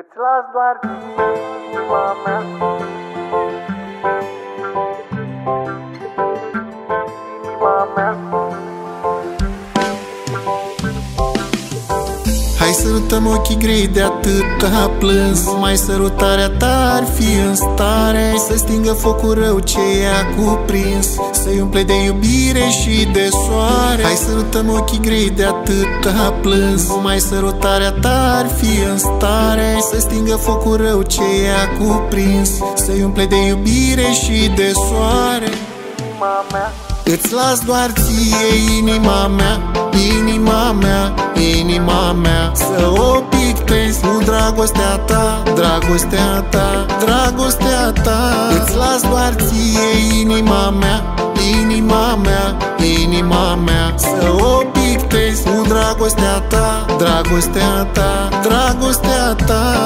Îți las doar inima mea sărutăm ochii grei de atât a plâns. Mai sărutarea ta ar fi în stare Să stingă focul rău ce i-a cuprins. Să-i umple de iubire și de soare. Hai sărutăm ochii grei de atât a plâns. Mai sărutarea ta ar fi în stare Să stingă focul rău ce i-a cuprins. Să-i umple de iubire și de soare. Inima mea Îți las doar ție inima mea, inima mea, inima mea. Să o pictezi cu dragostea ta, dragostea ta, dragostea ta. Îți las doar ție inima mea, inima mea, inima mea. Să o pictezi cu dragostea ta, dragostea ta, dragostea ta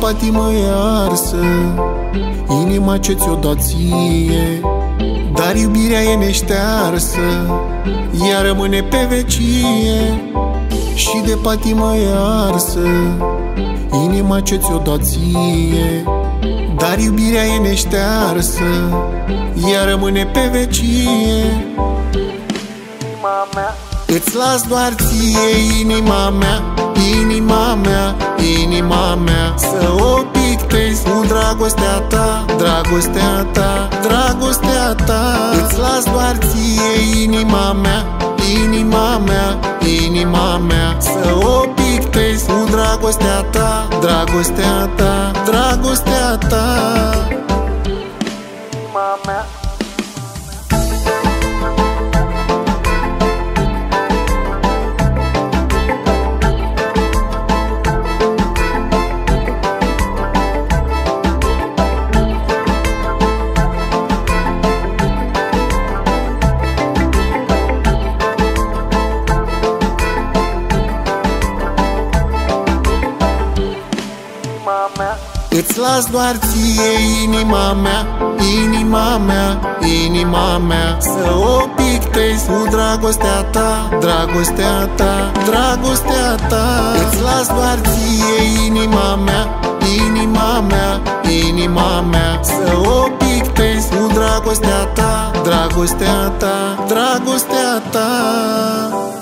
patimă e arsă Inima ce ți-o dat ție. Dar iubirea e neștearsă Ea rămâne pe vecie. Și de patimă e arsă Inima ce ți-o dat ție. Dar iubirea e neștearsă Ea rămâne pe vecie. Inima mea Îți las doar ție inima mea, inima mea, inima mea. Să o pictezi cu dragostea ta, dragostea ta, dragostea ta. Îți las doar ție inima mea, inima mea, inima mea. Să o pictezi cu dragostea ta, dragostea ta, dragostea ta Îți las doar ție inima mea, inima mea, inima mea. Să o pictezi cu dragostea ta, dragostea ta, dragostea ta. Îți las doar ție inima mea, inima mea, inima mea. Să o pictezi cu dragostea ta, dragostea ta, dragostea ta